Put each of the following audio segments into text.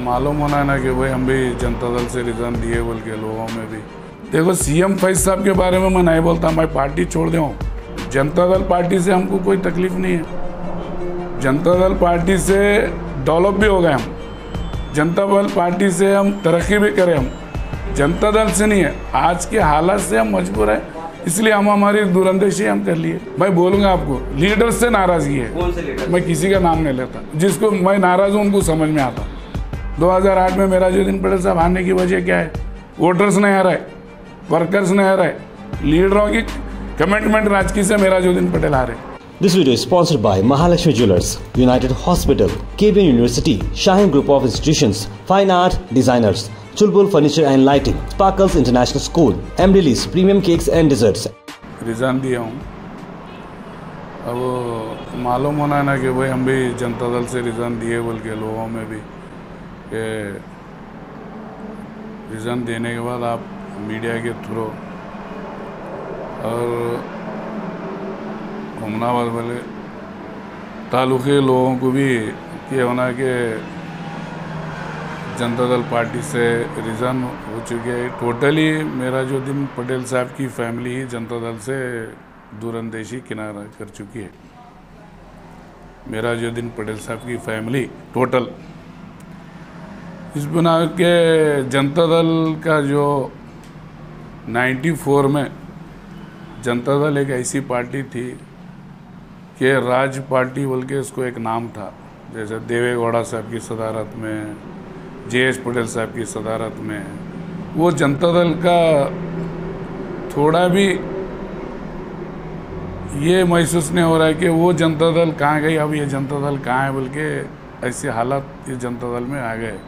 मालूम होना है ना कि भाई हम भी जनता दल से रिजाइन दिए बोल के लोगों में भी। देखो सीएम फैज साहब के बारे में मैं नहीं बोलता मैं पार्टी छोड़ दूँ जनता दल पार्टी से हमको कोई तकलीफ़ नहीं है। जनता दल पार्टी से डेवलप भी हो गए हम। जनता दल पार्टी से हम तरक्की भी करें हम। जनता दल से नहीं है आज के हालात से हम मजबूर है। इसलिए हम हमारी दूरंदेशी हम कर लिए। मैं बोलूँगा आपको लीडर से नाराज़गी है। कौन से लीडर मैं किसी का नाम नहीं लेता। जिसको मैं नाराज़ हूँ उनको समझ में आता। 2008 में मेरा जो दिन पटेल साहब आने की वजह क्या है वोटर्स नहीं आ रहे वर्कर्स नहीं आ रहे लीडरों की कमिटमेंट राजकीय से मेरा जो दिन पटेल रहे This video is sponsored by Mahalakshmi Jewelers, United Hospital, KBN University, Shaheen Group of Institutions, Fine Art Designers, Chulbul Furniture and Lighting, Sparkles International School, Emrelease Premium Cakes and Desserts, resign दिया हूँ अब मालूम होना है ना कि भाई हम भी जनता दल से रिज़ाइन दिए बोल के लोगों में भी कि रिज़ाइन देने के बाद आप मीडिया के थ्रू और हुमनाबाद वाले तालुके लोगों को भी ये होना कि जनता दल पार्टी से रिज़न हो चुके हैं। टोटली मेरा जो दिन पटेल साहब की फैमिली ही जनता दल से दूरंदेशी किनारा कर चुकी है। मेरा जो दिन पटेल साहब की फैमिली टोटल इस बना के जनता दल का जो 94 में जनता दल एक ऐसी पार्टी थी कि राज पार्टी बोल के उसको एक नाम था। जैसे देवे गौड़ा साहब की सदारत में जे एस पटेल साहब की सदारत में, वो जनता दल का थोड़ा भी ये महसूस नहीं हो रहा है कि वो जनता दल कहाँ गई, अब ये जनता दल कहाँ है बोल के ऐसे हालात ये जनता दल में आ गए।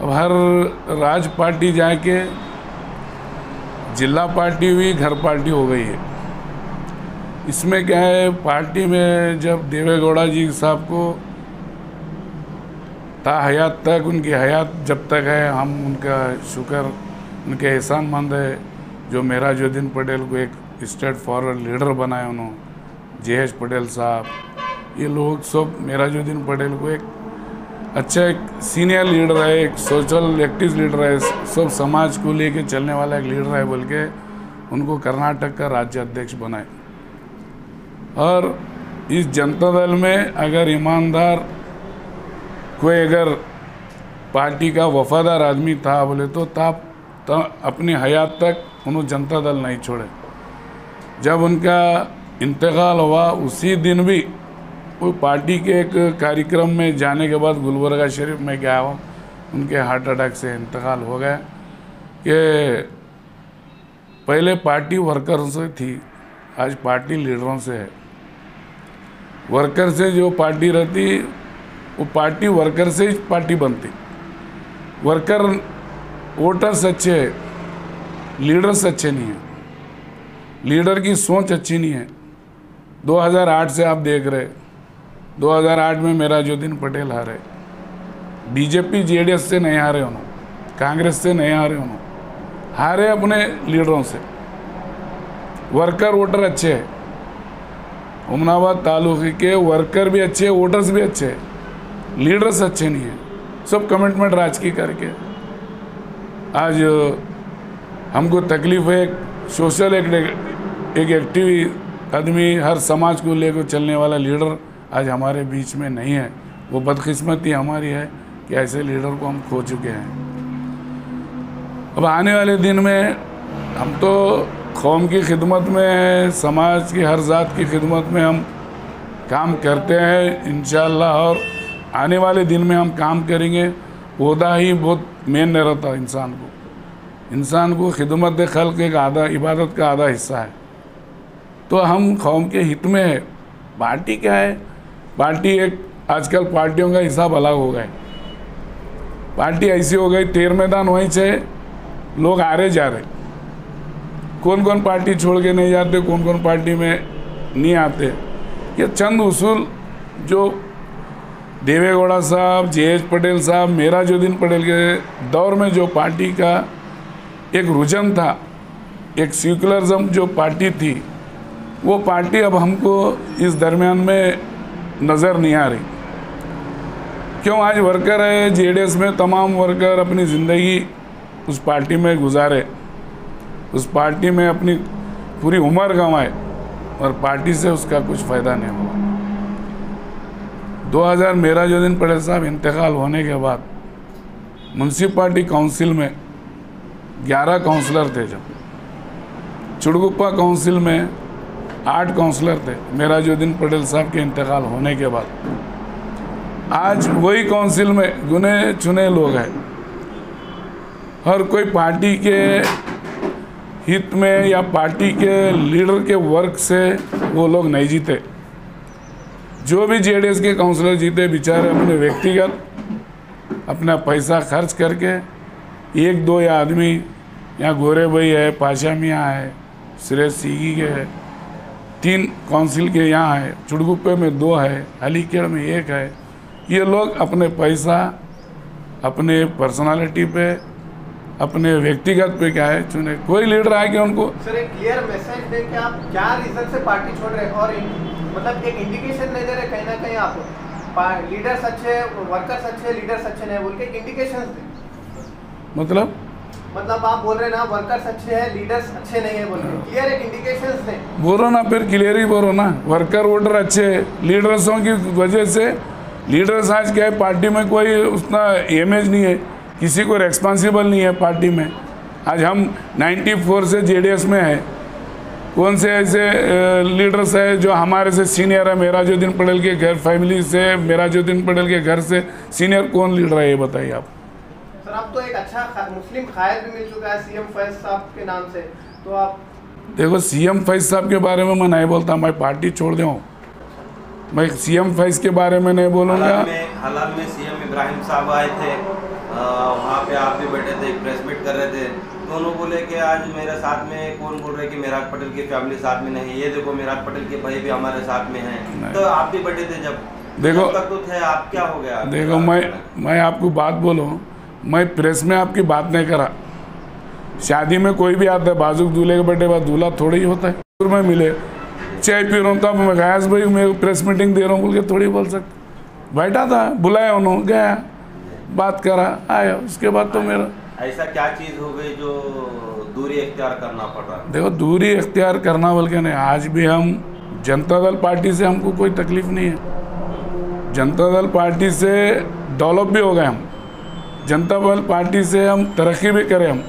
अब हर राज पार्टी जाके जिला पार्टी हुई, घर पार्टी हो गई है। इसमें क्या है, पार्टी में जब देवेगौड़ा जी साहब को ता हयात तक, उनकी हयात जब तक है, हम उनका शुक्र, उनके एहसान मंद है, जो मेरा जो दिन पटेल को एक स्टेट फॉरवर्ड लीडर बनाए उन्होंने जे एच पटेल साहब, ये लोग सब मेरा जो दिन पटेल को एक अच्छा एक सीनियर लीडर है, एक सोशल एक्टिव लीडर है, सब समाज को लेके चलने वाला एक लीडर है बोल के उनको कर्नाटक का राज्य अध्यक्ष बनाए। और इस जनता दल में अगर ईमानदार कोई अगर पार्टी का वफादार आदमी था बोले तो तब तो अपनी हयात तक उन्होंने जनता दल नहीं छोड़े। जब उनका इंतकाल हुआ, उसी दिन भी वो पार्टी के एक कार्यक्रम में जाने के बाद गुलबर्गा शरीफ में गया हूँ। उनके हार्ट अटैक से इंतकाल हो गया। कि पहले पार्टी वर्करों से थी, आज पार्टी लीडरों से है। वर्कर से जो पार्टी रहती, वो पार्टी वर्कर से ही पार्टी बनती। वर्कर वोटर्स अच्छे है, लीडर्स अच्छे नहीं हैं। लीडर की सोच अच्छी नहीं है। 2008 से आप देख रहे 2008 में मेरा जो दिन पटेल हारे, बीजेपी, जेडीएस से नहीं हारे उन्होंने, कांग्रेस से नहीं हारे उन्होंने, हारे अपने लीडरों से। वर्कर वोटर अच्छे हैं। उमनाबाद तालुके के वर्कर भी अच्छे हैं, वोटर्स भी अच्छे लीडर्स अच्छे नहीं हैं। सब कमिटमेंट राजकीय करके। आज, हमको तकलीफ़ है सोशल एक एक एक्टिव आदमी हर समाज को लेकर चलने वाला लीडर आज हमारे बीच में नहीं है। वो बदकिस्मती हमारी है कि ऐसे लीडर को हम खो चुके हैं। अब आने वाले दिन में हम तो कौम की खिदमत में, समाज की, हर ज़ात की खिदमत में हम काम करते हैं इन और आने वाले दिन में हम काम करेंगे। उहदा ही बहुत मेन नहीं रहता इंसान को। इंसान को खिदमत खल्क एक आधा, इबादत का आधा हिस्सा है। तो हम कौम के हित में है। पार्टी क्या है? पार्टी एक, आजकल पार्टियों का हिसाब अलग हो गए पार्टी ऐसी हो गई, तेर मैदान वहीं से लोग आ रहे जा रहे। कौन कौन पार्टी छोड़ के नहीं जाते कौन कौन पार्टी में नहीं आते। ये चंद उसूल जो देवेगौड़ा साहब जे एच पटेल साहब मेरा जो दिन पटेल के दौर में जो पार्टी का एक रुझान था, एक सेकुलरिज्म जो पार्टी थी, वो पार्टी अब हमको इस दरमियान में नज़र नहीं आ रही। क्यों आज वर्कर है जेडीएस में तमाम वर्कर अपनी ज़िंदगी उस पार्टी में गुजारे, उस पार्टी में अपनी पूरी उम्र गंवाए और पार्टी से उसका कुछ फ़ायदा नहीं हुआ। 2000 मेरा जो दिन पटेल साहब, इंतकाल होने के बाद म्यूनसिपाल्टी काउंसिल में 11 काउंसलर थे जब। चुड़गुप्पा काउंसिल में आठ काउंसलर थे। मेरा जो दिन पटेल साहब के इंतकाल होने के बाद। आज वही काउंसिल में गुने चुने लोग हैं। हर कोई पार्टी के हित में या पार्टी के लीडर के वर्क से वो लोग नहीं जीते। जो भी जेडीएस के काउंसलर जीते, बेचारे अपने व्यक्तिगत, अपना पैसा खर्च करके एक दो या आदमी, यहाँ गोरे भाई है, पाशा मियाँ है, सुरेश सीगी के है तीन काउंसिल के यहाँ है चुड़गुप्पे में दो है अलीखेड़ में एक है। ये लोग अपने पैसा अपने पर्सनालिटी पे अपने व्यक्तिगत पे क्या है चुने। कोई लीडर आए कि उनको? सर एक क्लियर मैसेज दें कि आप क्या रीजन से पार्टी छोड़ रहे हैं? और इन- मतलब एक इंडिकेशन नहीं दे रहे कहीं ना कहीं आप। लीडर्स अच्छे वर्कर्स अच्छे लीडर्स अच्छे नहीं बोल के इंडिकेशन दें। मतलब? मतलब आप बोल रहे हैं ना वर्कर्स अच्छे हैं लीडर्स अच्छे नहीं है बोल के क्लियर एक इंडिकेशन दें बोलो ना फिर क्लियर ही बोलो ना। वर्कर वोटर अच्छे हैं लीडर्सों की वजह से। लीडर्स आज क्या है पार्टी में कोई उतना इमेज नहीं है, किसी को रेस्पॉन्सिबल नहीं है पार्टी में। आज हम 94 से जेडीएस में है। कौन से ऐसे लीडर्स है जो हमारे से सीनियर है? मेरा जो दिन पटेल के घर फैमिली से मेरा जो दिन पटेल के घर से सीनियर कौन लीडर है, ये बताइए आप। सर अब तो एक अच्छा खा- मुस्लिम कायद भी मिल चुका है सीएम फैज साहब के नाम से। तो आप देखो सीएम फैज साहब के बारे में मैं नहीं बोलता मैं पार्टी छोड़ दूँ मैं सीएम फैज के बारे में नहीं बोलूँगा। हालात में हालात में सीएम इब्राहिम साहब आए थे वहाँ पे आप भी बैठे थे प्रेस मीट कर रहे थे। दोनों बोले कि आज मेरे साथ में कौन बोल रहे कि मेराज पटेल की फैमिली साथ में नहीं ये देखो मेराज पटेल के भाई भी हमारे साथ में हैं। तो आप भी बैठे थे जब? देखो- तक तो थे आप क्या हो गया? देखो मैं मैं आपको बात बोलूँ। मैं प्रेस में आपकी बात नहीं करा। शादी में कोई भी आता है बाजुक दूल्हे के बर्थडे बाद दूल्हा थोड़ा ही होता है। दूर में मिले चाय पी रहा हूँ तब मैं गयास भाई मैं प्रेस मीटिंग दे रहा हूँ बोल के थोड़ी बोल सकते। बैठा था बुलाया उन्होंने गया बात करा आया। उसके बाद तो मेरा ऐसा क्या चीज़ हो गई जो दूरी इख्तियार करना पड़? रहा देखो दूरी इख्तियार करना बोल के नहीं आज भी हम जनता दल पार्टी से हमको कोई तकलीफ़ नहीं है। जनता दल पार्टी से डेवलप भी हो गए हम। जनता दल पार्टी से हम तरक्की भी करें हम।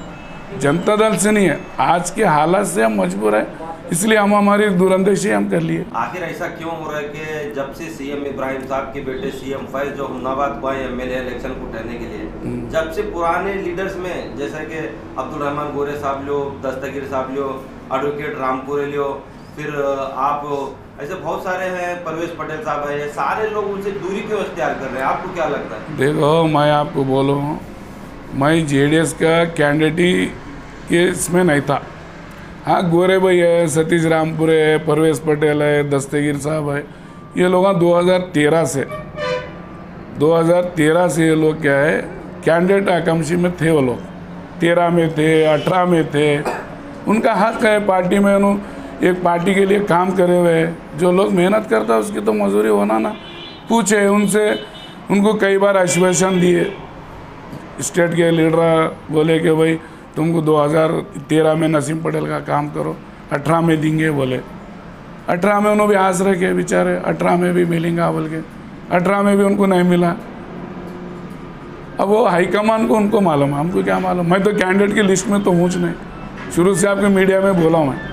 जनता दल से नहीं है आज के हालात से हम मजबूर है इसलिए हम हमारी दूरंदेशी हम कर लिए। आखिर ऐसा क्यों हो रहा है कि जब से सीएम इब्राहिम साहब के बेटे सीएम फैज जो हमनाबाद को आए एमएलए इलेक्शन को उठाने के लिए जब से पुराने लीडर्स में जैसे कि अब्दुल रहमान गोरे साहब लो दस्तगीर साहब लो एडवोकेट रामपुरे लो फिर आप, ऐसे बहुत सारे हैं, परवेश पटेल साहब है सारे लोग उनसे दूरी क्यों इख्तियार कर रहे हैं? आपको क्या लगता है? देखो, मैं आपको बोलूँ, मैं जेडीएस का कैंडिडेट के इसमें नहीं था। हाँ गोरे भाई है, सतीश रामपुरे है, परवेश पटेल है, दस्तगीर साहब है, ये लोग 2013 से। 2013 से ये लोग क्या है कैंडिडेट आकांक्षी में थे वो लोग। तेरह में थे, अठारह में थे। उनका हक है, पार्टी में उन्होंने एक पार्टी के लिए काम करे हुए हैं। जो लोग मेहनत करता है, उसकी तो मजदूरी होना ना। पूछे उनसे, उनको कई बार आश्वासन दिए। स्टेट के लीडर बोले कि भाई, तुमको 2013 में नसीम पटेल का काम करो। अठारह में देंगे बोले। अठारह में उन्होंने भी आस रखे बेचारे। अठारह में भी मिलेंगे बोल के। अठारह में भी उनको नहीं मिला। अब वो हाईकमान को उनको मालूम है। हमको क्या मालूम? मैं तो कैंडिडेट की लिस्ट में तो हूँ नहीं। शुरू से आपके मीडिया में बोला हूँ मैं।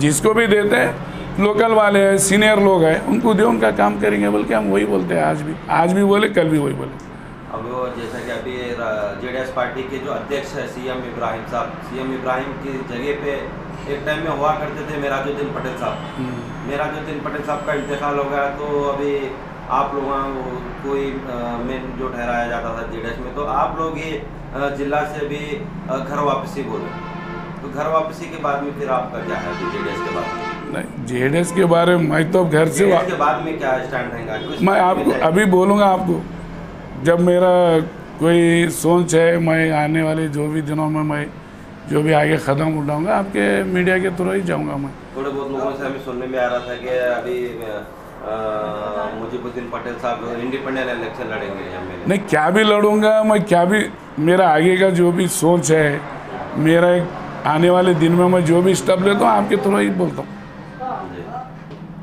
जिसको भी देते हैं लोकल वाले हैं सीनियर लोग हैं उनको दे उनका काम करेंगे बोल के हम वही बोलते हैं आज भी। आज भी बोले कल भी वही बोले। अब जैसा कि अभी जेडीएस पार्टी के जो अध्यक्ष है सीएम इब्राहिम साहब सीएम इब्राहिम की जगह पे एक टाइम में हुआ करते थे मेराजुद्दीन पटेल साहब। मेराजुद्दीन पटेल साहब का इंतकाल हो गया तो अभी आप लोगों को कोई मेन जो ठहराया जाता था जेडीएस में तो आप लोग ये अ, जिला से भी घर वापसी बोले। घर वापसी के बाद में फिर आपका क्या है? जेडीएस के बाद नहीं जेडीएस के बारे में मैं तो घर से के बाद में क्या स्टैंड रहेगा? मैं आपको अभी बोलूँगा आपको जब मेरा कोई सोच है मैं आने वाले जो भी दिनों में मैं जो भी आगे कदम उठाऊँगा आपके मीडिया के थ्रू ही जाऊँगा मैं। थोड़े बहुत लोगों से हमें सुनने में आ रहा था कि अभी मुजीबुद्दीन पटेल साहब इंडिपेंडेंट इलेक्शन लड़ेंगे नहीं क्या भी लड़ूँगा मैं क्या भी मेरा आगे का जो भी सोच है मेरा एक आने वाले दिन में मैं जो भी स्टेप लेता हूँ आपके थ्रू ही बोलता हूँ।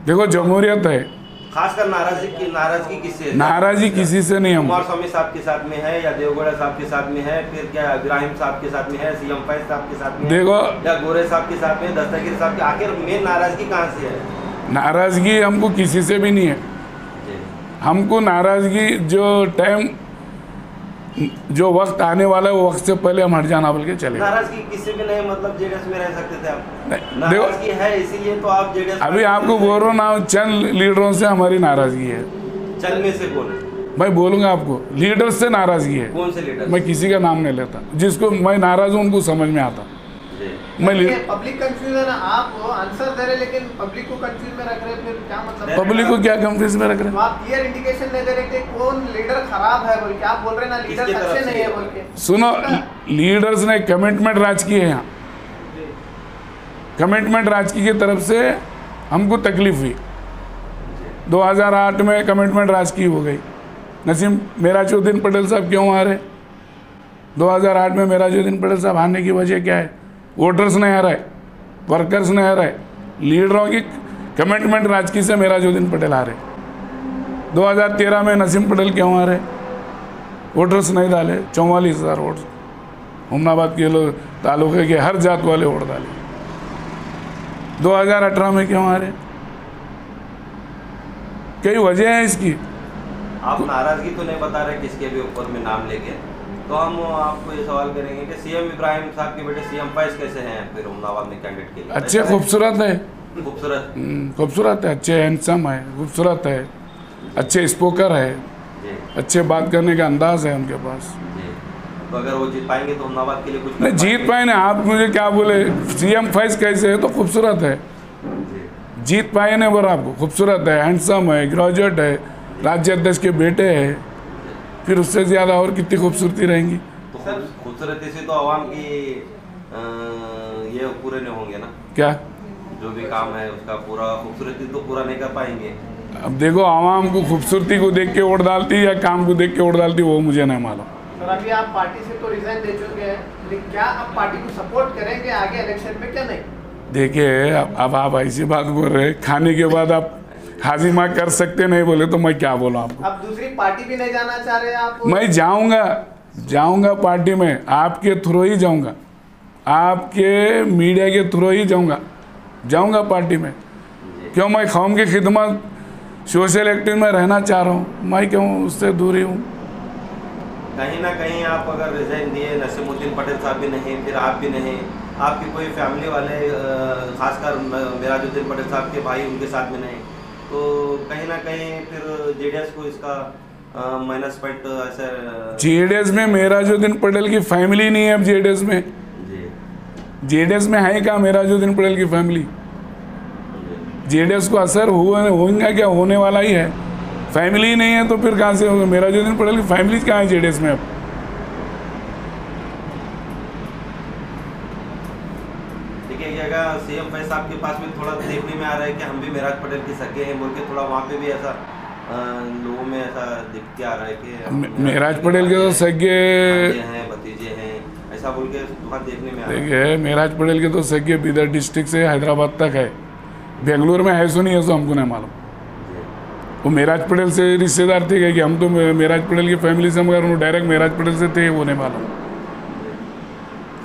देखो जमहूरियत है। खासकर नाराज़गी की नाराज़गी किससे है? नाराजी किसी से नहीं हम। कुमार स्वामी साहब के साथ में है या देवगौड़ा साहब के साथ में है फिर क्या इब्राहिम साहब के साथ में है सीएम फैज साहब के साथ में देखो या गोरे साहब के साथ में दस्तगीर साहब के आखिर मेन नाराज़गी कहाँ से है? नाराज़गी हमको किसी से भी नहीं है। हमको नाराज़गी जो टाइम जो वक्त आने वाला है वो वक्त से पहले हम हट जाना बोल के चले नाराज़गी किससे भी नहीं मतलब जेडीएस में रह सकते थे आप? नाराज़गी है इसीलिए तो आप जेडीएस अभी आपको बोल रहा हूँ ना चंद लीडरों से हमारी नाराज़गी है। चलने में से कौन मैं बोलूँगा आपको लीडर से नाराज़गी है। कौन से लीडर मैं किसी का नाम नहीं लेता। जिसको मैं नाराज़ हूँ उनको समझ में आता। मैं ये पब्लिक कंफ्यूजन है आप आंसर दे रहे लेकिन पब्लिक को कंफ्यूज में रख रहे फिर क्या मतलब पब्लिक को क्या कंफ्यूज में रख रहे आप क्लियर इंडिकेशन नहीं दे रहे कि कौन लीडर खराब है बोल के आप बोल रहे ना लीडर अच्छे नहीं है बोल के। सुनो लीडर्स ने? कमिटमेंट राज की है यहाँ। कमिटमेंट राज की तरफ़ से हमको तकलीफ़ हुई। 2008 में कमिटमेंट राज की हो गई। नसीम मेराजुद्दीन पटेल साहब क्यों आ रहे? 2008 में मेराजुद्दीन पटेल साहब आने की वजह क्या है? वोटर्स आ है वर्कर्स आ है लीडरों की कमिटमेंट राजकी से मेराजुद्दीन पटेल रहे 2013 में नसीम पटेल क्यों रहे वोटर्स नहीं डाले, चौवालीस हज़ार वोट। हुमनाबाद के लोग तालुके के हर जात वाले वोट डाले। 2018 में क्यों हारे? कई वजह है इसकी। आप नाराज़गी तो नहीं बता रहे किसके भी ऊपर में नाम लेके? तो हम आपको ये सवाल करेंगे कि सीएम इब्राहिम साहब के बेटे सीएम फैज कैसे हैं फिर उमनाबाद में कैंडिडेट के लिए? अच्छे खूबसूरत है। खूबसूरत। हम्म, खूबसूरत है अच्छे हैंडसम है खूबसूरत है। अच्छे स्पोकर है। अच्छे बात करने का अंदाज है उनके पास। तो अगर वो जीत पाएँगे तो उमनाबाद के लिए कुछ नहीं जीत पाए ना आप मुझे क्या बोले? सीएम फैज कैसे है तो खूबसूरत है। जीत पाए ना आपको खूबसूरत है हैंडसम है ग्रेजुएट है राज्य अध्यक्ष के बेटे है। फिर उससे ज़्यादा और कितनी खूबसूरती रहेंगी? तो खूब- खूबसूरती से तो आवाम की अ, ये पूरे नहीं होंगे ना? क्या? जो भी काम है उसका पूरा खूबसूरती तो पूरा नहीं कर पाएँगे। अब देखो आवाम को खूबसूरती को देख के वोट डालती या काम को देख के वोट डालती वो मुझे नहीं मालूम। सर अभी आप पार्टी से तो रिजाइन दे चुके हैं लेकिन क्या आप पार्टी को सपोर्ट करेंगे आगे इलेक्शन में क्या नहीं? देखिए अब अब आप ऐसी बात बोल रहे हैं खाने के बाद आप हाजिमा कर सकते नहीं बोले तो मैं क्या बोला आपको? अब दूसरी पार्टी भी नहीं जाना चाह रहे आप? मैं जाऊँगा जाऊँगा पार्टी में आपके थ्रू ही जाऊँगा। आपके मीडिया के थ्रू ही जाऊँगा जाऊँगा पार्टी में। क्यों मैं कौम की खिदमत सोशल एक्टिव में रहना चाह रहा हूँ? मैं क्यों उससे दूरी हूँ? कहीं ना कहीं आप अगर रिजाइन दिए नसीमुद्दीन पटेल साहब भी नहीं फिर आप भी नहीं आपकी कोई फैमिली वाले खासकर म- मेराजुद्दीन पटेल साहब के भाई उनके साथ में नहीं। तो कहीं ना कहीं फिर जेडीएस को इसका माइनस पॉइंट ऐसे जेडीएस में मेराजुद्दीन पटेल की फैमिली नहीं है अब जेडीएस में। जेडीएस में है क्या मेराजुद्दीन पटेल की फैमिली जेडीएस को असर हुआ होगा क्या? होने वाला ही है। फैमिली नहीं है तो फिर कहाँ से होगा? मेराजुद्दीन पटेल की फैमिली कहाँ है जेडीएस में अब देखिए ये अगर सीएम फैज साहब के पास में थोड़ा देखने में आ रहा है कि हम भी मेराज पटेल के सगे हैं बोल के थोड़ा वहाँ पे भी ऐसा लोगों में ऐसा दिख के आ रहा है कि मेराज पटेल के तो सगे हैं भतीजे हैं ऐसा बोल के वहाँ देखने में आ रहा है। देखिए मेराज पटेल के तो सगे बीदर डिस्ट्रिक्ट से हैदराबाद तक है। बेंगलुरु में है सो नहीं है सो हमको नहीं मालूम। वो मेराज पटेल से रिश्तेदार थे कि हम तो मेराज पटेल की फैमिली से मगर वो डायरेक्ट मेराज पटेल से थे वो नहीं मालूम।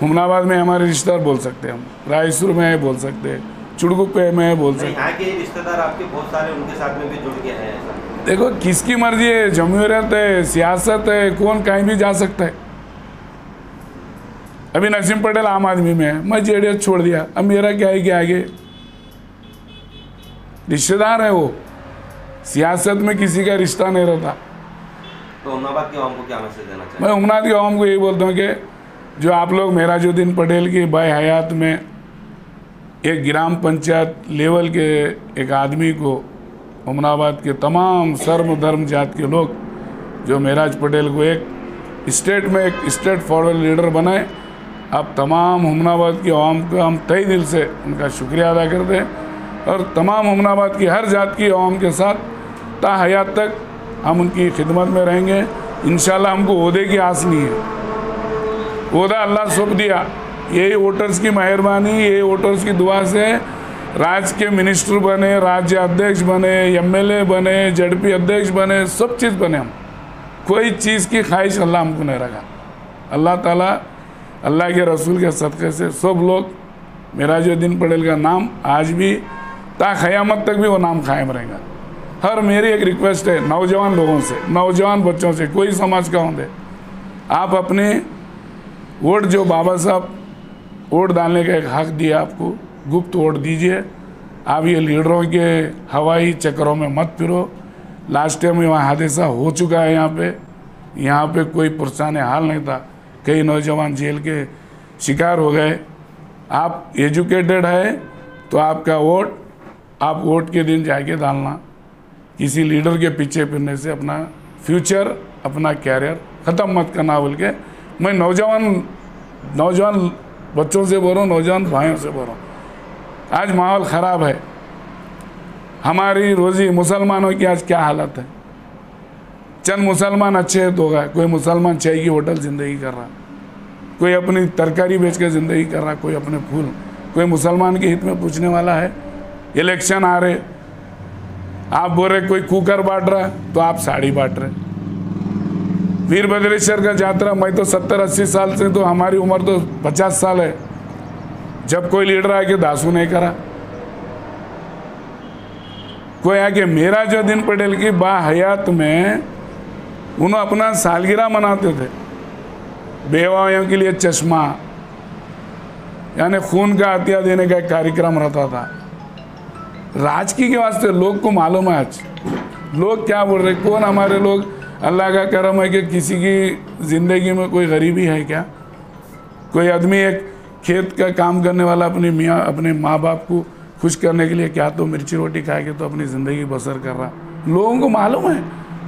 हुमनाबाद में हमारे रिश्तेदार बोल सकते हैं हम। रायसुर में है बोल सकते हैं। चुड़गुप्पे में है बोल सकते के रिश्तेदार आपके बहुत सारे उनके साथ में भी जुड़ गए हैं देखो किसकी मर्ज़ी है? जमहूरियत है सियासत है कौन कहीं भी जा सकता है। अभी नसीम पटेल आम आदमी में है। मैं जेडीएस छोड़ दिया। अब मेरा क्या है कि आगे? रिश्तेदार है वो। सियासत में किसी का रिश्ता नहीं रहता। तो उमनाबाद के आवाम को क्या मैसेज देना चाहिए मैं उमनाथ के आवाम को यही बोलता हूँ कि जो आप लोग मेराजुद्दीन पटेल की बाय हयात में एक ग्राम पंचायत लेवल के एक आदमी को उमनाबाद के तमाम सर्व धर्म जात के लोग जो मेराज पटेल को एक स्टेट में एक स्टेट फॉरवर्ड लीडर बनाए, आप तमाम हुमनाबाद की आवाम का हम तय दिल से उनका शुक्रिया अदा करते हैं और तमाम अमनाबाद की हर जात की आवाम के साथ ता हयात तक हम उनकी खिदमत में रहेंगे। इन हमको उहदे की आस नहीं है। उहदा अल्लाह सौंप दिया। यही वोटर्स की मेहरबानी, यही वोटर्स की दुआ से राज्य के मिनिस्टर बने, राज्य अध्यक्ष बने एमएलए बने जडपी अध्यक्ष बने, सब चीज़ बने हम। कोई चीज़ की ख्वाहिश अल्लाह हमको नहीं रखा। अल्लाह ताला, अल्लाह के रसूल के सदक़े से सब लोग मेरा जो दिन पटेल का नाम आज भी, ता क़यामत तक भी वो नाम कायम रहेगा। हर मेरी एक रिक्वेस्ट है नौजवान लोगों से, नौजवान बच्चों से, कोई समाज का होंगे, आप अपने वोट जो बाबा साहब वोट डालने का एक हक दिया आपको, गुप्त वोट दीजिए। आप ये लीडरों के हवाई चक्करों में मत फिरो। लास्ट टाइम वहाँ हादसा हो चुका है यहाँ पे। यहाँ पे कोई पुरसान हाल नहीं था। कई नौजवान जेल के शिकार हो गए। आप एजुकेटेड है तो आपका वोट, आप वोट के दिन जाके डालना। किसी लीडर के पीछे फिरने से अपना फ्यूचर अपना कैरियर ख़त्म मत करना बोल के मैं नौजवान नौजवान बच्चों से बोल रहा हूँ, नौजवान भाइयों से बोल रहा हूँ। आज माहौल ख़राब है। हमारी रोज़ी मुसलमानों की आज क्या हालत है? चंद मुसलमान अच्छे हैं तो गए कोई मुसलमान चाय की होटल ज़िंदगी कर रहा। कोई अपनी तरकारी बेच कर ज़िंदगी कर रहा, कोई अपने फूल। कोई मुसलमान के हित में पूछने वाला है। इलेक्शन आ रहे। आप बोल रहे कोई कुकर बांट रहा तो आप साड़ी बांट रहे वीरभद्रेश्वर का यात्रा मैं तो सत्तर अस्सी साल से तो हमारी उम्र तो पचास साल है। जब कोई लीडर आके दासू नहीं करा, कोई आके मेरा जो दिन पटेल की बा हयात में उन्होंने अपना सालगिरह मनाते थे बेवाओं के लिए चश्मा, यानी खून का हत्या देने का एक कार्यक्रम रहता था। राजकीय के वास्ते लोग को मालूम है आज। लोग क्या बोल रहे कौन हमारे लोग? अल्लाह का करम है कि किसी की ज़िंदगी में कोई गरीबी है क्या? कोई आदमी एक खेत का काम करने वाला अपनी मियाँ, अपने माँ बाप को खुश करने के लिए क्या तो मिर्ची रोटी खा के तो अपनी ज़िंदगी बसर कर रहा? लोगों को मालूम है।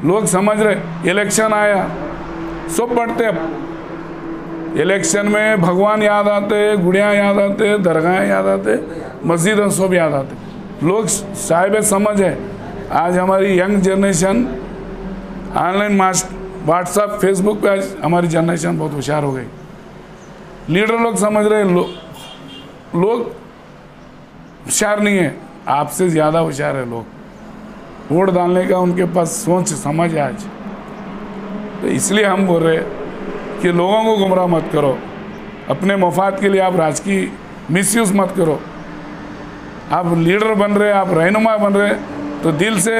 लोग समझ रहे, इलेक्शन आया, सब पढ़ते इलेक्शन में भगवान याद आते, गुड़िया याद आते, दरगाहें याद आते, मस्जिद सब याद आते। लोग साहिब समझ है, आज हमारी young generation online mass WhatsApp Facebook पे आज हमारी जनरेशन बहुत होशियार हो गई। लीडर लोग समझ रहे लो, लोग होशियार नहीं है आपसे ज़्यादा होशियार है लोग। वोट डालने का उनके पास सोच समझ है आज। तो इसलिए हम बोल रहे हैं कि लोगों को गुमराह मत करो। अपने मफाद के लिए आप राजकीय मिसयूज़ मत करो। आप लीडर बन रहे आप रहनुमा बन रहे तो दिल से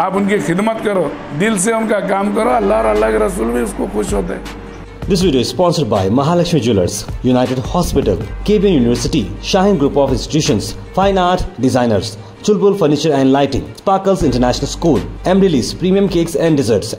आप उनकी खिदमत करो दिल से उनका काम करो अल्लाह और अल्लाह के रसूल भी उसको खुश होते हैं This video is sponsored by Mahalakshmi Jewelers, United Hospital, KBN University, Shaheen Group of Institutions, Fine Art Designers, Chulbul Furniture and Lighting, Sparkles International School, Emrilis Premium Cakes and Desserts,